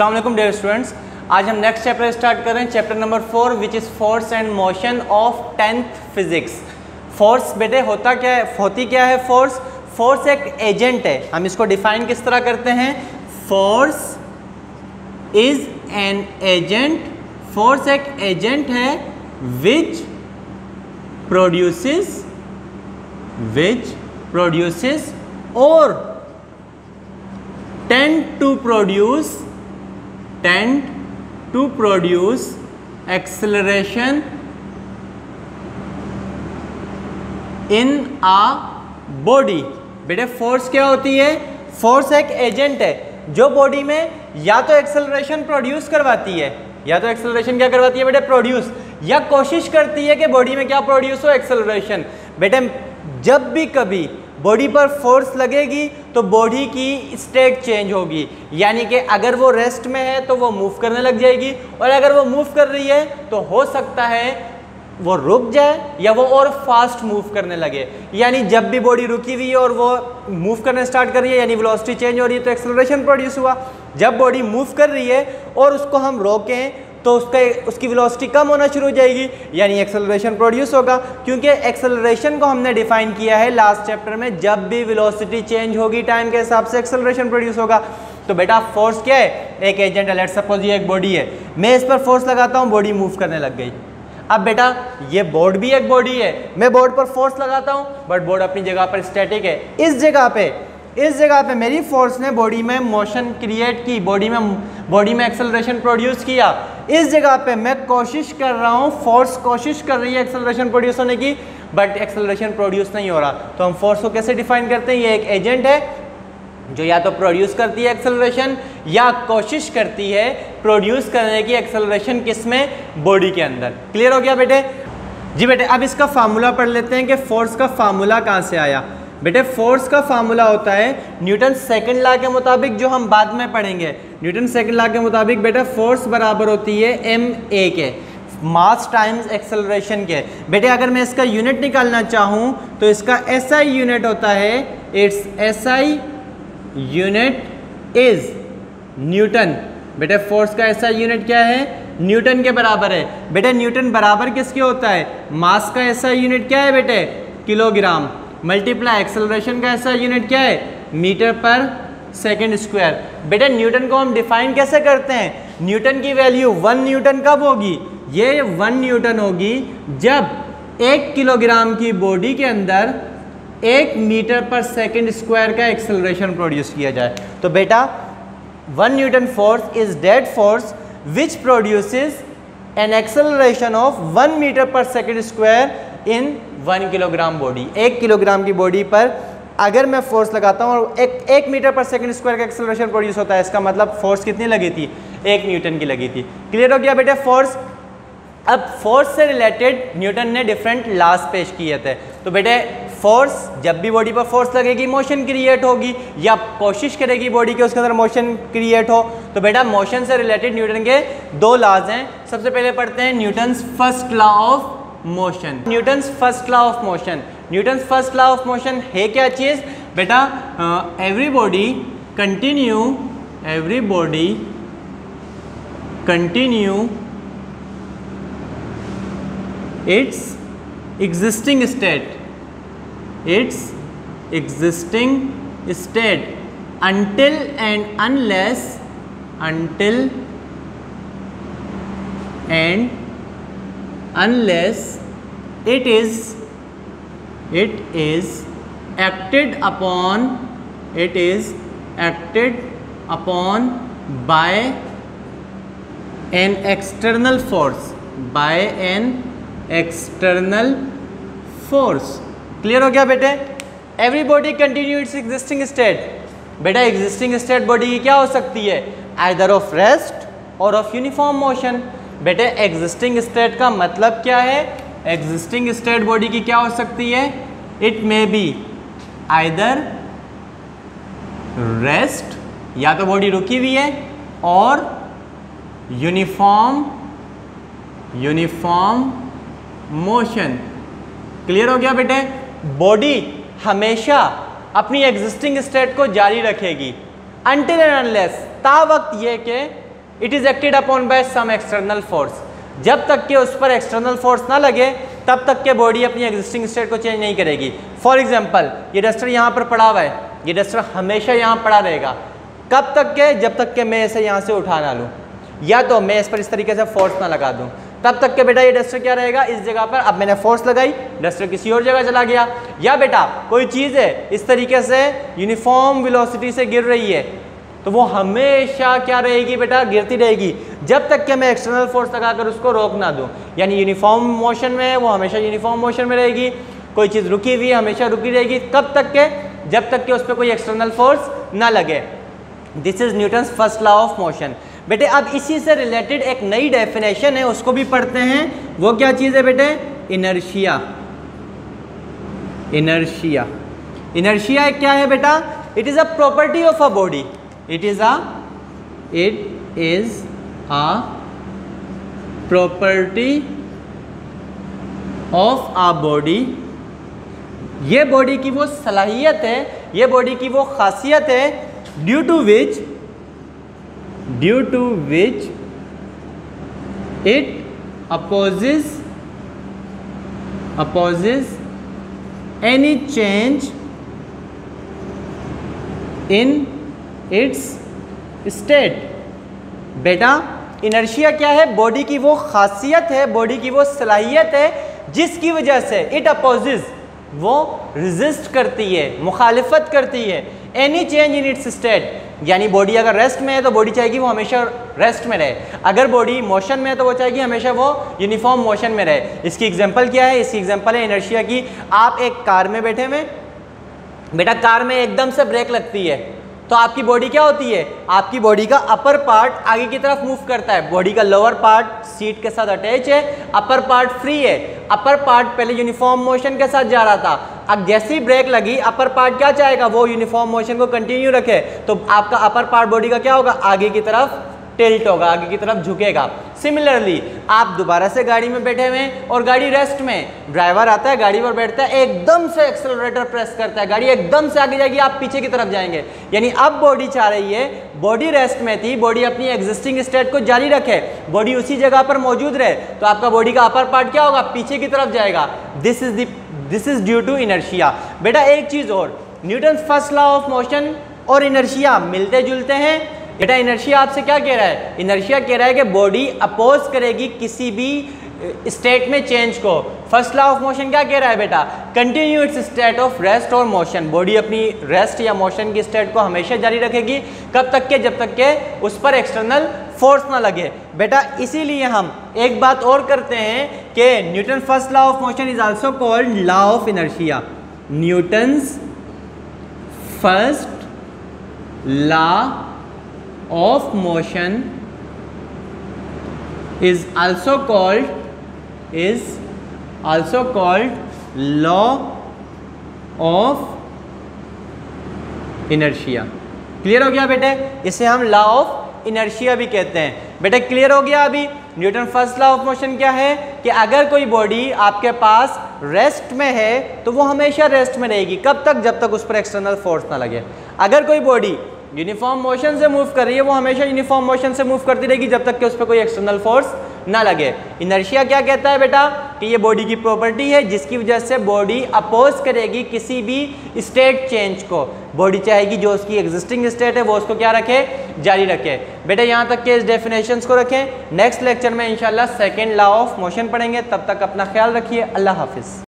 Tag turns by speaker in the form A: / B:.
A: Aslam dear students आज हम next chapter start कर रहे हैं chapter number four which is force and motion of tenth physics force बेटे, होता क्या है? होती क्या है फोर्स फोर्स एक एजेंट है। हम इसको डिफाइन किस तरह करते हैं? Force is an agent force एक एजेंट है विच प्रोड्यूसेस विच प्रोड्यूसेस और tend to produce tend to produce acceleration in a body. बेटे फोर्स क्या होती है? फोर्स एक एजेंट है, जो बॉडी में या तो एक्सेलरेशन प्रोड्यूस करवाती है, या तो एक्सेलरेशन क्या करवाती है बेटे? प्रोड्यूस या कोशिश करती है कि बॉडी में क्या प्रोड्यूस हो? एक्सेलरेशन बेटे, जब भी कभी बॉडी पर फोर्स लगेगी तो बॉडी की स्टेट चेंज होगी। यानी कि अगर वो रेस्ट में है तो वो मूव करने लग जाएगी। और अगर वो मूव कर रही है तो हो सकता है वो रुक जाए या वो और फास्ट मूव करने लगे। यानी जब भी बॉडी रुकी हुई है और वो मूव करने स्टार्ट कर रही है, यानी वेलोसिटी चेंज हो रही है तो एक्सेलरेशन प्रोड्यूस हुआ। जब बॉडी मूव कर रही है और उसको हम रोकें तो उसका, उसकी वेलोसिटी कम होना शुरू हो जाएगी, यानी एक्सेलरेशन प्रोड्यूस होगा। क्योंकि एक्सेलरेशन को हमने डिफाइन किया है लास्ट चैप्टर में, जब भी वेलोसिटी चेंज होगी टाइम के हिसाब से एक्सेलरेशन प्रोड्यूस होगा। तो बेटा फोर्स क्या है? एक एजेंट है लेट सपोज़ ये एक बॉडी है। मैं इस पर फोर्स लगाता हूँ बॉडी मूव करने लग गई। अब बेटा, ये बोर्ड भी एक बॉडी है। मैं बोर्ड पर फोर्स लगाता हूँ बट बोर्ड अपनी जगह पर स्टैटिक है। इस जगह पे, इस जगह पे मेरी फोर्स ने बॉडी में मोशन क्रिएट की बॉडी में बॉडी में एक्सेलरेशन प्रोड्यूस किया। इस जगह पे मैं कोशिश कर रहा हूँ फोर्स कोशिश कर रही है एक्सेलरेशन प्रोड्यूस होने की बट एक्सेलरेशन प्रोड्यूस नहीं हो रहा। तो हम फोर्स को कैसे डिफाइन करते हैं? ये एक एजेंट है, जो या तो प्रोड्यूस करती है एक्सेलरेशन या कोशिश करती है प्रोड्यूस करने की एक्सेलरेशन किसमें? बॉडी के अंदर। क्लियर हो गया बेटे? जी बेटे, अब इसका फार्मूला पढ़ लेते हैं कि फोर्स का फार्मूला कहाँ से आया? बेटे फोर्स का फार्मूला होता है, न्यूटन सेकंड लॉ के मुताबिक जो हम बाद में पढ़ेंगे। न्यूटन सेकंड लॉ के मुताबिक बेटा फोर्स बराबर होती है एम ए के मास टाइम्स एक्सेलरेशन के। बेटे, अगर मैं इसका यूनिट निकालना चाहूँ तो इसका एस आई यूनिट होता है it's S I unit is newton. बेटे फोर्स का एस ऐसा यूनिट क्या है? न्यूटन के बराबर है। बेटे, न्यूटन बराबर किसके होता है? मास का एस ऐसा यूनिट क्या है बेटे? किलोग्राम। मल्टीप्लाई एक्सेलरेशन का ऐसा यूनिट क्या है? मीटर पर सेकेंड स्क्वायर बेटा न्यूटन को हम डिफाइन कैसे करते हैं? न्यूटन की वैल्यू वन न्यूटन कब होगी? ये वन न्यूटन होगी जब एक किलोग्राम की बॉडी के अंदर एक मीटर पर सेकेंड स्क्वायर का एक्सेलरेशन प्रोड्यूस किया जाए। तो बेटा one newton force is that force which produces an acceleration of one metre per second square in one kilogram body एक किलोग्राम की बॉडी पर अगर मैं फोर्स लगाता हूँ और एक एक मीटर पर सेकंड स्क्वायर का एक्सेलरेशन प्रोड्यूस होता है, इसका मतलब फोर्स कितनी लगी थी? एक न्यूटन की लगी थी। क्लियर हो गया बेटे फोर्स अब फोर्स से रिलेटेड न्यूटन ने डिफरेंट लॉस पेश किए थे। तो बेटे फोर्स जब भी बॉडी पर फोर्स लगेगी मोशन क्रिएट होगी, या कोशिश करेगी बॉडी के उसके अंदर मोशन क्रिएट हो तो बेटा मोशन से रिलेटेड न्यूटन के दो लॉज हैं। सबसे पहले पढ़ते हैं Newton's first law of motion. Newton's first law of motion. Newton's first law of motion है क्या चीज़? बेटा every body continue every body continue its existing state its existing state until and unless, until and unless it is it is acted upon, it is acted upon by an external force, by an external force clear हो गया बेटे? Every body continue its existing state बेटा existing state body की क्या हो सकती है? Either of rest और ऑफ़ यूनिफॉर्म मोशन बेटे एग्जिस्टिंग स्टेट का मतलब क्या है? एग्जिस्टिंग स्टेट बॉडी की क्या हो सकती है? It may be either rest या तो बॉडी रुकी हुई है, और यूनिफॉर्म यूनिफॉर्म मोशन क्लियर हो गया बेटे? बॉडी हमेशा अपनी एग्जिस्टिंग स्टेट को जारी रखेगी। अनटिल एंड अनलेस ता वक्त ये कि it is acted upon by some external force जब तक के उस पर एक्सटर्नल फोर्स ना लगे, तब तक के बॉडी अपनी एग्जिस्टिंग स्टेट को चेंज नहीं करेगी। फॉर एग्ज़ाम्पल ये डस्टर यहाँ पर पड़ा हुआ है। ये डस्टर हमेशा यहाँ पड़ा रहेगा। कब तक के? जब तक के मैं इसे यहाँ से उठा ना लूँ। या तो मैं इस पर इस तरीके से फोर्स ना लगा दूँ। तब तक के बेटा ये डस्टर क्या रहेगा? इस जगह पर अब मैंने फोर्स लगाई, डस्टर किसी और जगह चला गया। या बेटा, कोई चीज़ है, इस तरीके से यूनिफॉर्म वेलोसिटी से गिर रही है। तो वो हमेशा क्या रहेगी बेटा? गिरती रहेगी। जब तक कि मैं एक्सटर्नल फोर्स लगाकर उसको रोक ना दूँ। यानी यूनिफॉर्म मोशन में, वो हमेशा यूनिफॉर्म मोशन में रहेगी। कोई चीज़ रुकी हुई हमेशा रुकी रहेगी। कब तक के, जब तक कि उस पर कोई एक्सटर्नल फोर्स ना लगे। This is Newton's first law of motion बेटे, अब इसी से रिलेटेड एक नई डेफिनेशन है, उसको भी पढ़ते हैं। वो क्या चीज़ है बेटे? इनर्शिया इनर्शिया इनर्शिया क्या है बेटा? It is a property of a body it is a, it is a property of a body. ये बॉडी की वो सलाहियत है, ये बॉडी की वो खासियत है due to which due to which it opposes opposes any change in its state. बेटा, इनर्शिया क्या है? बॉडी की वो खासियत है, बॉडी की वो सलाहियत है, जिसकी वजह से इट अपोजिज, वो रिजिस्ट करती है, मुखालफत करती है। Any change in its state यानी बॉडी अगर रेस्ट में है तो बॉडी चाहेगी वो हमेशा रेस्ट में रहे। अगर बॉडी मोशन में है तो वो चाहेगी हमेशा वो यूनिफॉर्म मोशन में रहे। इसकी एग्जांपल क्या है? इसकी एग्जांपल है इनर्शिया की। आप एक कार में बैठे हुए बेटा कार में एकदम से ब्रेक लगती है। तो आपकी बॉडी क्या होती है? आपकी बॉडी का अपर पार्ट आगे की तरफ़ मूव करता है। बॉडी का लोअर पार्ट सीट के साथ अटैच है अपर पार्ट फ्री है। अपर पार्ट पहले यूनिफॉर्म मोशन के साथ जा रहा था। अब जैसे ही ब्रेक लगी अपर पार्ट क्या चाहेगा? वो यूनिफॉर्म मोशन को कंटिन्यू रखे। तो आपका अपर पार्ट बॉडी का क्या होगा? आगे की तरफ़ टिल्ट होगा, आगे की तरफ़ झुकेगा। सिमिलरली आप दोबारा से गाड़ी में बैठे हुए हैं और गाड़ी रेस्ट में ड्राइवर आता है, गाड़ी पर बैठता है, एकदम से एक्सेलरेटर प्रेस करता है, गाड़ी एकदम से आगे जाएगी, आप पीछे की तरफ़ जाएँगे। यानी अब बॉडी चाह रही है बॉडी रेस्ट में थी बॉडी अपनी एग्जिस्टिंग स्टेट को जारी रखे बॉडी उसी जगह पर मौजूद रहे तो आपका बॉडी का अपर पार्ट क्या होगा? पीछे की तरफ़ जाएगा। This is this is due to inertia बेटा, एक चीज़ और Newton first law of motion और इनर्शिया मिलते जुलते हैं। बेटा, इनर्शिया आपसे क्या कह रहा है? इनर्शिया कह रहा है कि बॉडी अपोज करेगी किसी भी स्टेट में चेंज को। फ़र्स्ट लॉ ऑफ़ मोशन क्या कह रहा है बेटा? Continue its state of rest और मोशन। बॉडी अपनी रेस्ट या मोशन की स्टेट को हमेशा जारी रखेगी। कब तक के? जब तक के उस पर एक्सटर्नल फोर्स ना लगे। बेटा, इसीलिए हम एक बात और करते हैं कि Newton first law of motion is also called law of inertia. Newton's first law of motion is also called, is also called law of inertia. Clear हो गया बेटे? इसे हम लॉ ऑफ़ इनर्शिया भी कहते हैं। बेटे क्लियर हो गया अभी? Newton first law of motion क्या है? कि अगर कोई बॉडी आपके पास रेस्ट में है तो वो हमेशा रेस्ट में रहेगी। कब तक? जब तक उस पर एक्सटर्नल फोर्स ना लगे। अगर कोई बॉडी यूनिफॉर्म मोशन से मूव कर रही है, वो हमेशा यूनिफॉर्म मोशन से मूव करती रहेगी जब तक कि उस पर कोई एक्सटर्नल फोर्स ना लगे। इनर्शिया क्या कहता है बेटा? कि ये बॉडी की प्रॉपर्टी है, जिसकी वजह से बॉडी अपोज करेगी किसी भी स्टेट चेंज को। बॉडी चाहेगी जो उसकी एग्जिस्टिंग स्टेट है, वो उसको क्या रखे? जारी रखे। बेटा, यहाँ तक के इस डेफिनेशंस को रखें। नेक्स्ट लेक्चर में इंशाल्लाह सेकेंड लॉ ऑफ़ मोशन पढ़ेंगे। तब तक अपना ख्याल रखिए। अल्लाह हाफिज़।